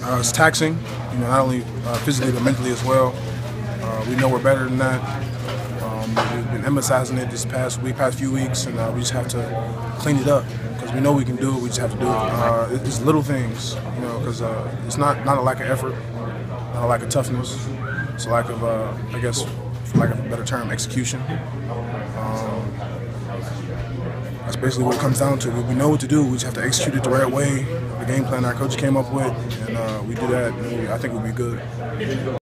Uh, it's taxing, you know, not only uh, physically but mentally as well. Uh, we know we're better than that. Um, we've been emphasizing it this past week, past few weeks, and uh, we just have to clean it up because we know we can do it. We just have to do it. Uh, it's little things, you know, because uh, it's not not a lack of effort, not a lack of toughness. It's a lack of, I guess, for lack of a better term, execution. Basically what it comes down to. We know what to do. We just have to execute it the right way. The game plan our coach came up with, and uh, we do that. And we, I think we'll be good.